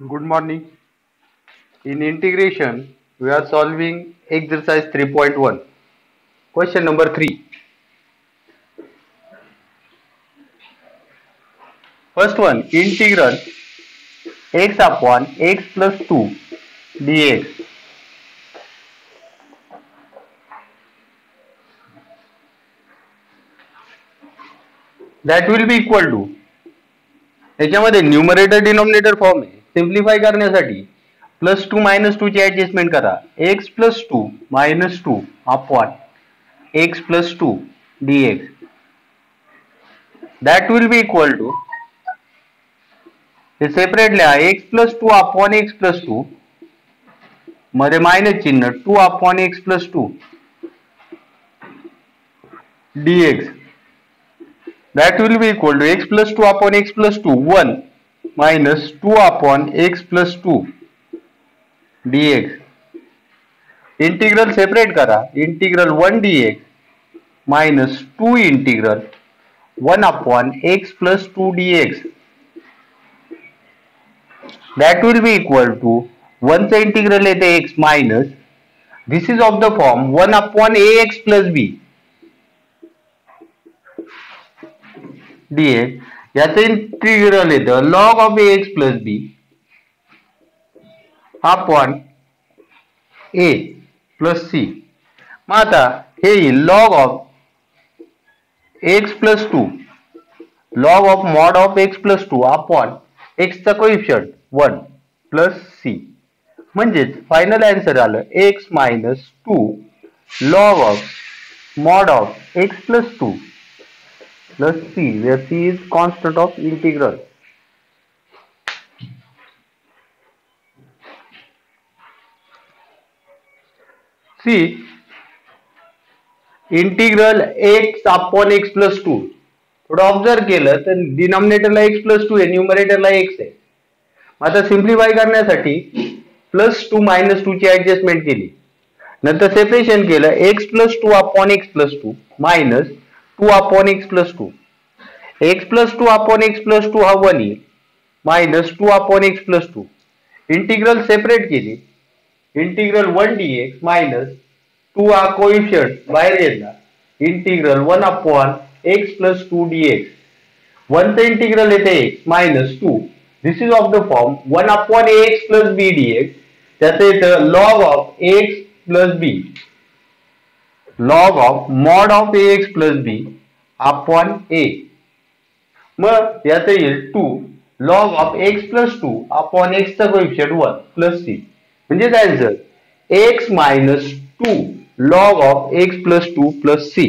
Good morning. In integration, we are solving exercise 3.1. Question number 3. First one, integral x upon x plus 2 dx. That will be equal to याच्यामध्ये numerator denominator form आहे simplify करण्यासाठी plus two minus two ची adjustment करा. X plus two minus two upon x plus two d x that will be equal to हे separate लिहा. X plus two upon x plus two. मध्ये minus चिन्ह two upon x plus two d x that will be equal to x plus 2 upon x plus 2 minus two upon x plus two d x integral separate करा. Integral one d x minus two integral one upon x plus two d x that will be equal to वनचं integral येते x minus this is of the form one upon a x plus b d x याचं integral येतं. Log of x plus b upon a plus c मग आता हे येईल. Log of x plus two log of mod of x plus two upon एक्सचा coefficient one plus C म्हणजेच final answer आलं. X minus two log of mod of x plus two plus c where c is constant of integral. See integral x upon x plus two थोडं observe केलं तर डिनॉमिनेटरला x plus two आहे न्युमरेटरला x आहे. आता simplify करण्यासाठी plus two minus two ची ऍडजस्टमेंट केली. नंतर सेपरेशन केलं x plus two upon x plus two minus two upon x plus two. X plus two upon x plus two हा वन येईल. Minus two upon x plus two. Integral separate केली. Integral one d x minus two हा coefficient बाहेर येतला integral one upon x plus two d x वनचं integral येते x minus two. This is of the form one upon x plus b d x त्याचं येतं log of x plus b. Log of mod of a x plus b upon a मग याचं येईल two log of x plus two upon एक्सचा coefficient one plus c म्हणजे answer x minus two log of x plus two plus c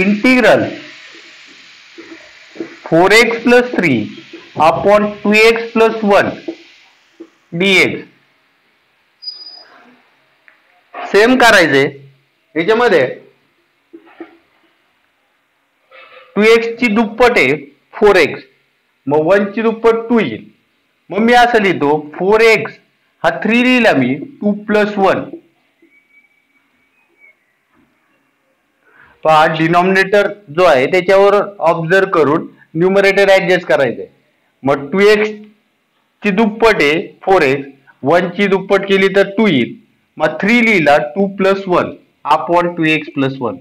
integral four x plus three upon two x plus one d x same करायचे. याच्यामध्ये to x ची दुप्पट आहे four x मग one ची दुप्पट to येईल. मग मी असं लिहितो फोर एक्स हा थ्री लिहिला मी टू प्लस वन हा डिनॉमिनेटर जो आहे त्याच्यावर ऑब्झर्व करून न्युमरेटर ऍडजस्ट आहे मग टू एक्स ची दुप्पट आहे फोर एक्स वन ची दुप्पट केली तर टू येईल मग थ्री लिहिला two plus one upon two x plus one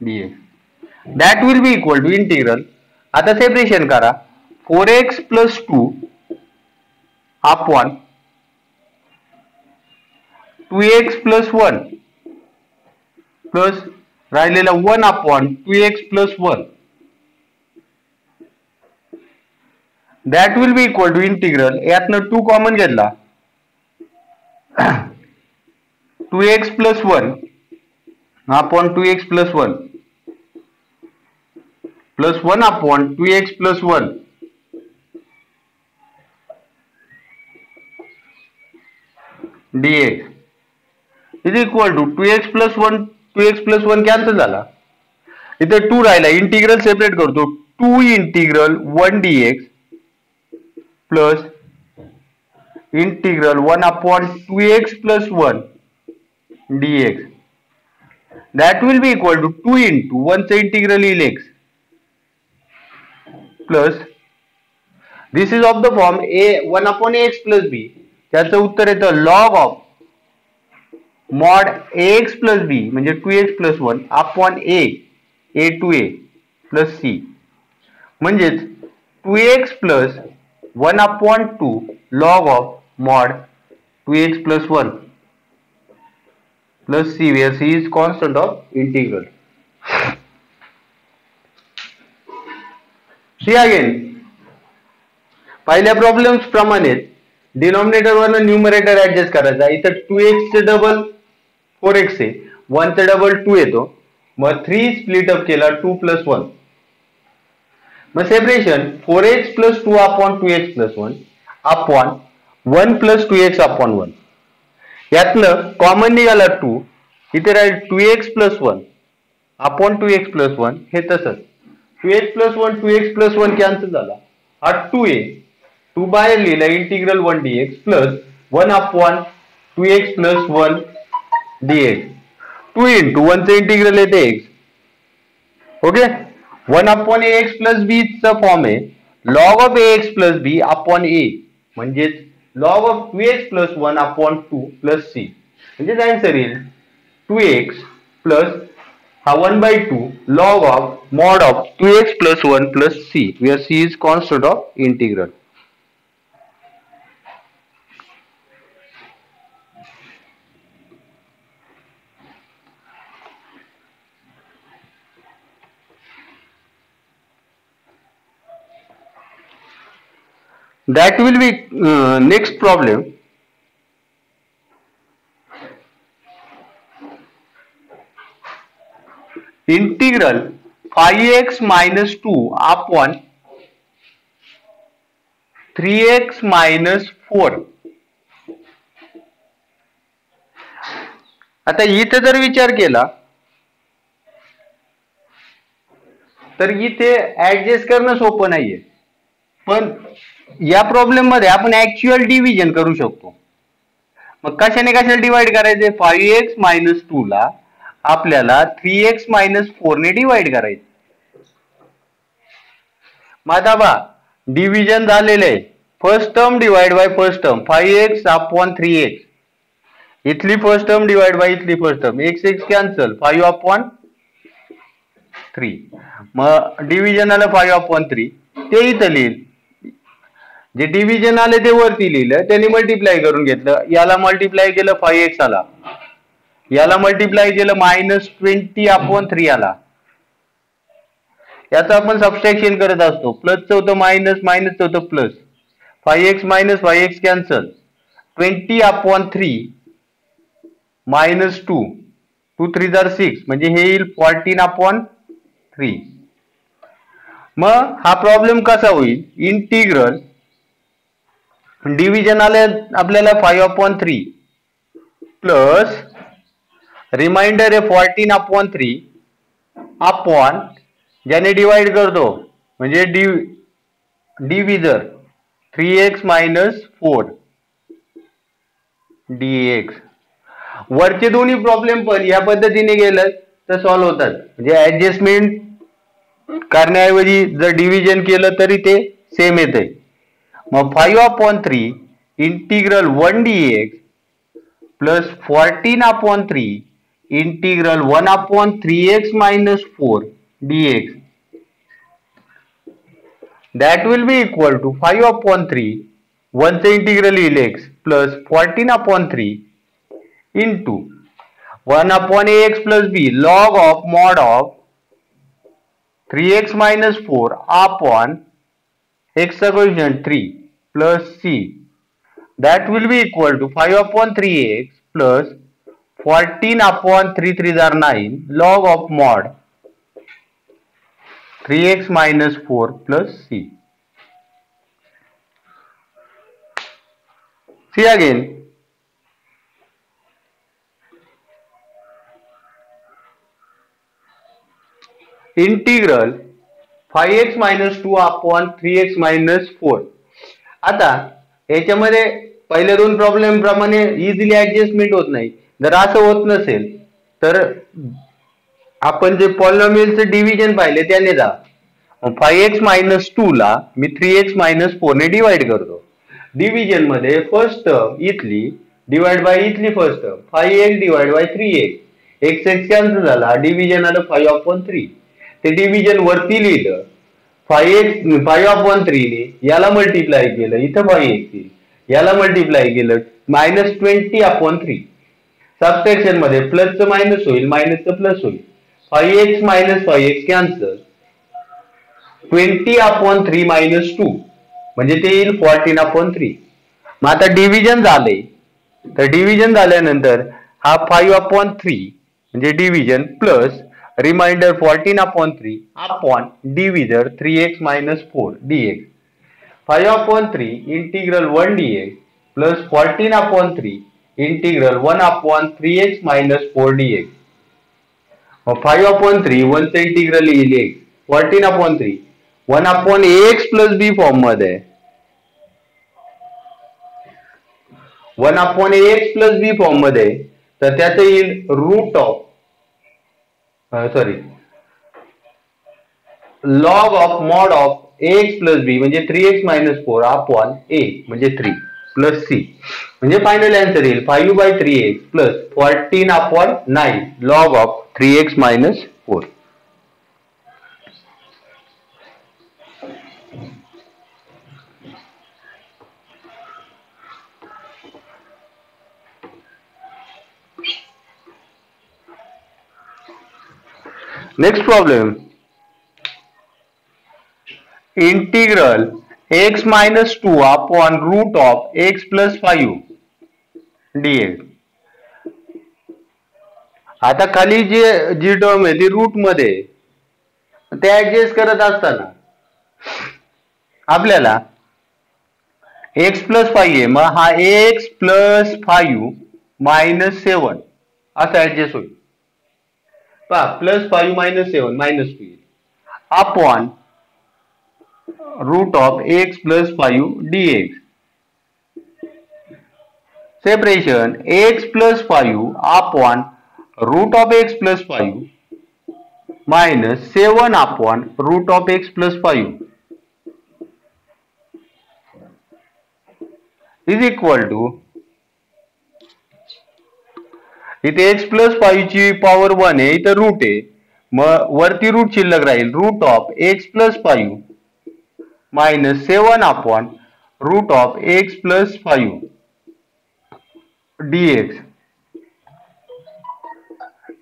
d x that will be equal to integral आता सेपरेशन करा. Four x plus two upon two x plus one plus राहिलेला one upon two x plus one. That will be equal to integral यातनं two common घेतला. Two x plus one upon two x plus one plus one upon two x plus one dx is equal to 2x plus 1 x plus one cancel झाला. इथे two राहिला. Integral separate करतो. Two integral one d x plus integral one upon two x plus one d x that will be equal to 2 into 1 चा integral येईल plus this is of the form a one 1 x plus b त्याचं उत्तर येतं log of mod a x plus b म्हणजे two H plus one up one a a two a plus c म्हणजेच two x plus one up one two log of mod two x plus one plus c where c is constant of integral c again पहिल्या problems प्रमाणे denominator वरनं numerator adjust करायचा. इथं two एक्सचे double four x आहे. One double two येतो. मग three split up केला टू प्लस वन मग separation four x plus two upon two x plus one upon one plus two x upon one यातलं common निघाला two इथे राहील two x plus one upon two x plus one हे तसंच. Two x plus one two x plus one cancel झाला. हा two a to बाहेर लिहिला integral one d x plus one upon two x plus one dx. 2 into 1 चे integral येते x. Okay one upon a x plus b चा form आहे. Log of a x plus b upon a म्हणजेच log of two x plus one upon two plus c म्हणजेच answer येईल two x plus हा one by two log of mod of two x plus one plus c c is constant of integral that will be uh, next problem integral 5x minus 2 upon 3x minus 4 आता इथे जर विचार केला तर इथे adjust करणं सोपं नाहीये पण या प्रॉब्लेममध्ये आपण ऍक्च्युअल डिव्हिजन करू शकतो. मग कशाने कशाला डिवाइड करायचे? फाईव्ह एक्स मायनस टू ला आपल्याला थ्री एक्स मायनस फोर ने डिवाइड करायचे. माझा बा डिव्हिजन झालेलं. आहे first term divide by first term five x upon three x इथली फर्स्ट टर्म डिवाइड बाय इथली first term x x cancel five upon three मग डिव्हिजन आलं फाईव्ह अपॉन थ्री ते इथं लिहिल. जे डिव्हिजन आले ते वरती लिहिलं त्यांनी मल्टिप्लाय करून घेतलं. याला मल्टिप्लाय केलं फाय एक्स आला. याला मल्टिप्लाय केलं मायनस ट्वेंटी अपॉन थ्री आला. याचं आपण सबस्ट्रॅक्शन करत असतो. प्लसचं होतं मायनस मायनसचं होतं plus five x minus five x cancel twenty upon three minus two two three जार सिक्स म्हणजे हे येईल फॉर्टीन अपॉन थ्री मग हा प्रॉब्लेम कसा होईल? इंटिग्रल डिव्हिजन आले आपल्याला five upon three plus reminder आहे फॉर्टीन अपॉन थ्री अपॉन ज्याने डिवाइड करतो म्हणजे डिव divisor three x minus four d x वरचे दोन्ही प्रॉब्लेम पण या पद्धतीने गेलं तर सॉल्व्ह होतात. म्हणजे ऍडजस्टमेंट करण्याऐवजी जर डिव्हिजन केलं तरी ते सेम येते मग five upon three integral one D X plus fourteen upon three integral one upon three X minus four D X that will be equal to 5 upon 3 1च इंटिग्रल येईल x plus 14 upon 3 into 1 upon plus plus b log of mod of 3x minus 4 upon x equation 3 plus c that will be equal to 5 upon 3x plus 14 upon 3 3 are 9 log of mod 3x minus 4 plus c. See again integral five x minus two upon three x minus four. आता याच्यामध्ये पहिल्या दोन problem प्रमाणे easily adjustment होत नाही. जर असं होत नसेल तर आपण जे पॉलॉमिलचं डिव्हिजन पाहिले त्याने जा. फाय एक्स मायनस टू ला मी थ्री एक्स मायनस फोरने डिवाइड करतो. डिव्हिजनमध्ये फर्स्ट टर्म इथली डिवाइड बाय इथली first term five x divide by three x. X x cancel झाला डिव्हिजन आलं फाय ऑफ वन थ्री ते डिव्हिजन वरती लिहिलं. Five x five of one थ्रीने याला मल्टिप्लाय केलं. इथं फाय एक्स याला मल्टिप्लाय केलं. मायनस ट्वेंटी अपॉन थ्री सबसेक्शनमध्ये प्लसचं मायनस होईल मायनसचं प्लस होईल. Five x minus five x cancel twenty upon three minus two म्हणजे ते येईल फॉर्टीन अपॉन थ्री मग आता डिव्हिजन झाले. तर डिव्हिजन झाल्यानंतर हा फाईव्ह अपॉन थ्री म्हणजे division plus reminder fourteen upon three upon divisor three x minus four d x five upon three integral one d x plus fourteen upon three integral one upon three x minus four d x मग five upon three वनचं integral येईल x fourteen upon three one upon x plus b फॉर्ममध्ये. One upon x plus b फॉर्ममध्ये तर त्याचं येईल root of sorry log of mod of x plus b म्हणजे three x minus four upon a म्हणजे three plus c म्हणजे final answer येईल five by three x plus fourteen upon nine log of three x minus four Next problem. Integral x minus 2 upon root of x plus 5 dx. आता खाली जे जी term आहे ती रूटमध्ये ते adjust करत असताना आपल्याला एक्स प्लस फाईव्ह आहे मग हा x plus five minus seven असं ऍडजस्ट होईल plus five minus seven two येईल upon root of x plus five d x separation x plus five upon root of x plus five minus seven upon root of x plus five is equal to इथे x plus five ची power one आहे इथं root आहे. मग वरती root शिल्लक राहील root of x plus five minus seven upon root of x plus five d x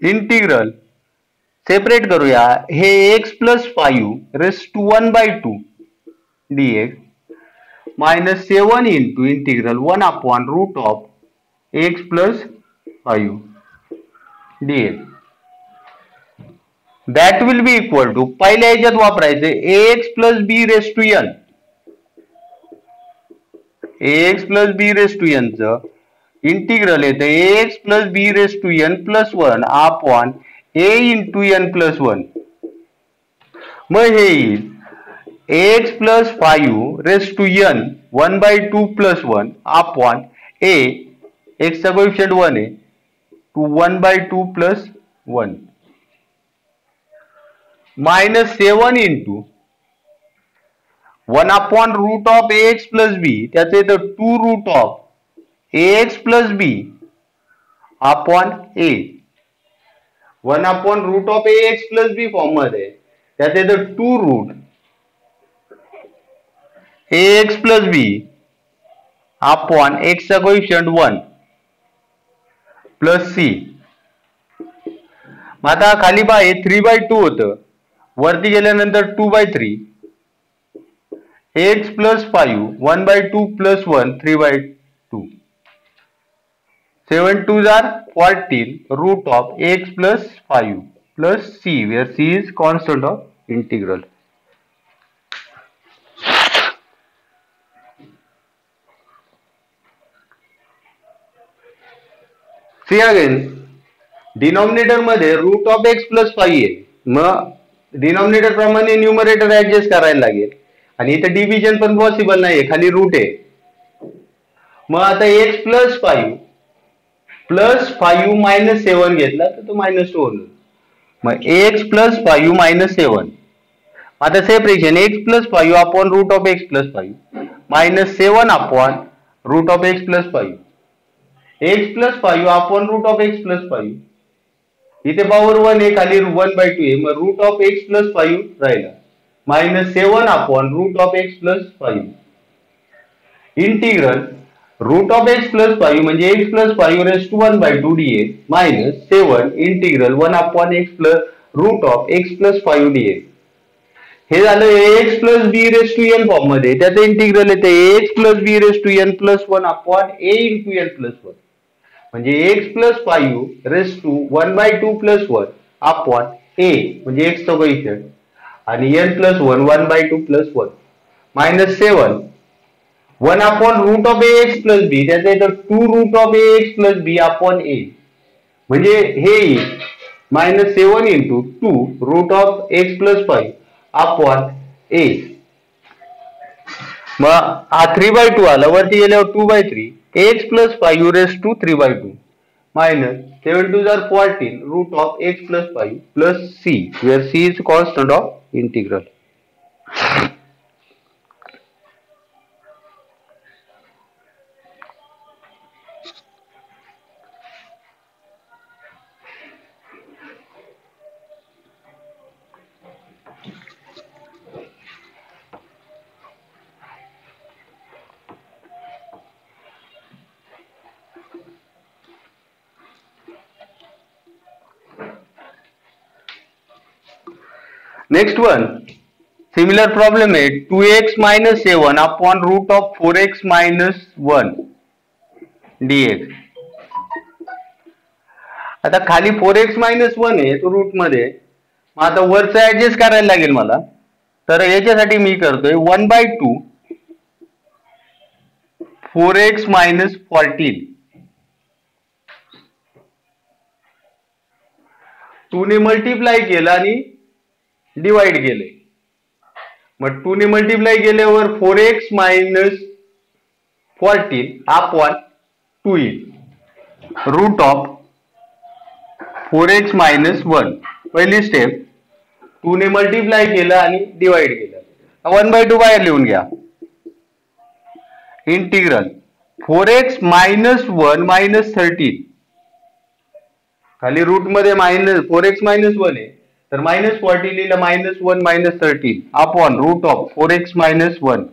integral separate करूया. हे x plus five raise to one by two d x minus seven into integral one upon root of x plus five d x that will be equal to पहिल्या याच्यात वापरायचं a x plus b raise to n x plus b raise to एनचं integral येतं a x plus b raise to n plus one upon a into n plus one मग हे येईल. X plus five raise to n one by two plus one upon a एक्सचा coefficient one आहे. two one by two plus one minus seven into one upon root of A X plus B त्याचं येतं two root of A X plus B upon A one upon root of A X plus B form मध्ये त्यात येतं two root A X plus B upon एक्सचा coefficient one plus c. मग आता खाली by three by two होतं. वरती गेल्यानंतर two by three x plus five one by two plus one three by two seven two jar fourteen root of x plus five plus c where c is constant of integral c again डिनॉमिनेटरमध्ये root of x plus five आहे मग denominator प्रमाणे numerator adjust करायला लागेल. आणि इथं division पण possible नाहीये खाली रूट आहे. मग आता x plus five plus five minus seven घेतला तर तो मायनस टू होणार. मग x plus five minus seven आता separation x plus five upon root of x plus five minus seven upon root of x plus five x plus five upon root of x plus five इथे power one आहे खाली one by two आहे मग root of x plus five राहिला minus seven upon root of x plus five integral root of x plus five म्हणजे x plus five raise to one by two d a minus seven integral one upon x plus root of x plus five d a हे झालं x plus b raise to n फॉर्ममध्ये त्याचं integral येते x plus b raise to n plus one upon a into n plus one म्हणजे x plus five raise to one by two plus one upon a म्हणजे x चौघ आणि n plus one one by two plus one minus seven one upon root of a x plus b त्याचं येतं two root of a x plus b upon a म्हणजे हे minus seven into two root of x plus five upon a मग हा three by two आला. वरती गेल्यावर two by three x plus five raise to three by two minus seven two jar fourteen root of x plus five plus c where c is constant of integral next one similar problem आहे two x minus seven upon root of four x minus one d x आता खाली four x minus one आहे तो रूटमध्ये. मग आता वरचं adjust करायला लागेल मला. तर याच्यासाठी मी करतोय one by two four x minus fourteen two ने मल्टिप्लाय केलं आणि डिवाइड केले. मग टू ने मल्टिप्लाय केल्यावर four x minus fourteen upon two येईल root of four x minus one पहिली स्टेप टू ने मल्टिप्लाय केलं आणि डिवाइड केलं. वन बाय टू बाहेर लिहून घ्या. Integral four x minus one minus thirteen खाली रूटमध्ये minus four x minus one आहे. तर मायनस फॉर्टी लिहिलं minus one minus thirteen upon root of four x minus one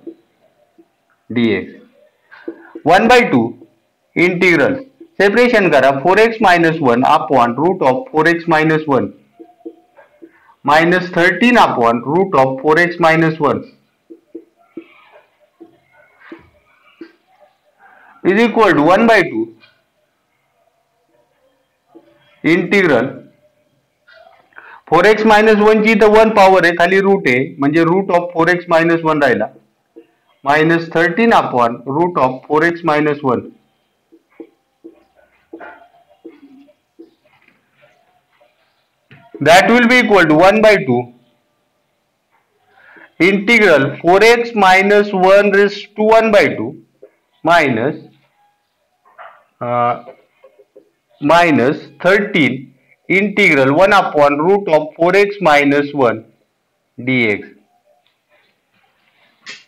d one by two integral separation करा four x minus one upon root of four x minus one minus thirteen upon root of four x minus one is equal to one by two integral four x minus one ची तर one power आहे खाली root आहे. म्हणजे root of four x minus one राहिला. Minus thirteen upon root of four x minus one that will be equal to 1 by 2 integral 4x minus 1 raised to 1 by 2 minus uh, minus 13 integral 1 upon root of 4x minus 1 dx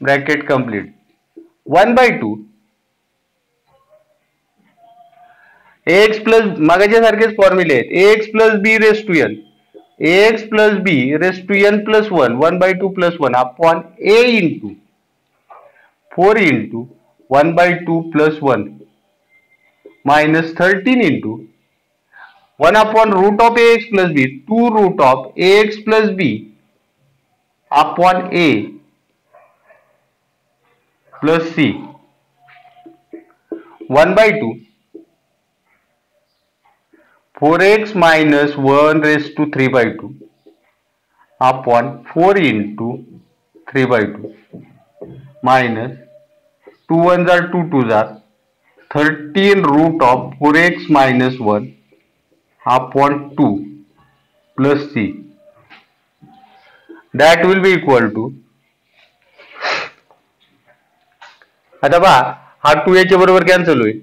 bracket complete 1 by 2 ax plus मागाच्या सारखेच फॉर्म्युले आहेत ax plus b raised to n ax plus b raised to n plus 1 1 by 2 plus 1 upon a into 4 into 1 by 2 plus one upon root of a x plus b two root of a x plus b upon a plus c. One by two. Four x minus one raise to three by two upon four in two three by two. Minus two one jar two two jar thirteen root of four x minus one upon 2 plus c. That will be equal to आता पहा हा to याच्या बरोबर cancel होईल.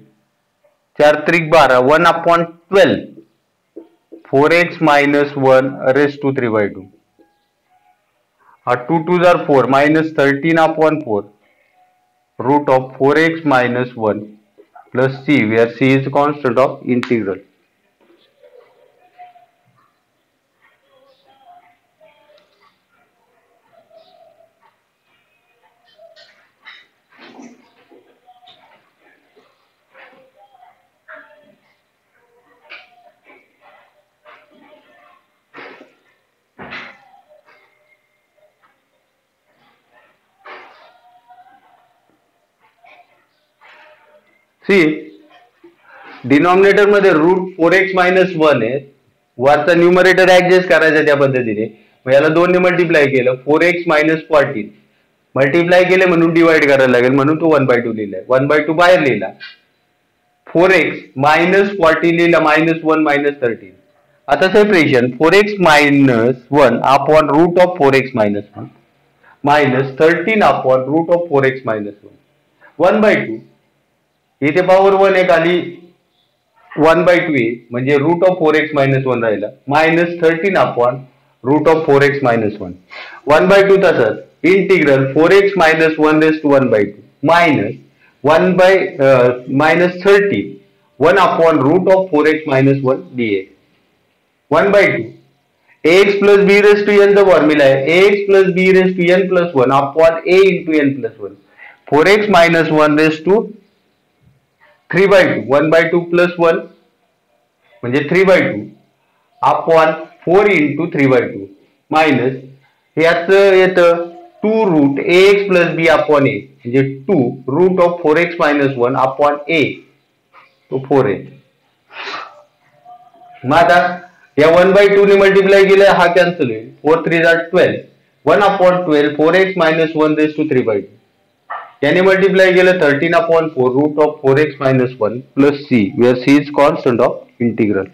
चार त्रिक बारा one upon twelve four x minus one raise to three by two हा two two jar four minus thirteen upon four root of four x minus one plus c we are c is constant of integral डिनॉमिनेटरमध्ये root four x minus one आहे. वरचा numerator adjust करायचा त्या पद्धतीने. मग याला दोनने multiply केलं. Four x minus fourteen multiply केले म्हणून डिवाइड करायला लागेल. म्हणून तो वन बाय टू लिहिलाय. वन बाय टू बाहेर लिहिला. फोर एक्स मायनस फॉर्टीन लिहिला. मायनस वन मायनस थर्टीन आता separation four x minus one upon root of four x minus one minus thirteen upon root of four x minus one one by two इथे power one आहे खाली. One by two ए म्हणजे root of four x minus one राहिला. Minus thirteen upon root of four x minus one. One by two तसंच integral four x minus one raise to one by two. Minus one by minus thirty one upon root of four x minus one d a. One by two. X plus b raise to n चा formula आहे. X plus b raise to n plus one upon a into n plus one. Four x minus one raise to three by two one by two plus one म्हणजे three by two upon four into three by two minus याच येतं two root a x plus b upon a म्हणजे two root of four x minus one upon a तो four a. मग आता या one by two ने multiply केलं हा कॅन्सल होईल. फोर थ्री जा twelve one upon twelve four x minus one raise to three by two Can you multiply here 13 upon 4 root of 4x minus 1 plus c where c is constant of integral.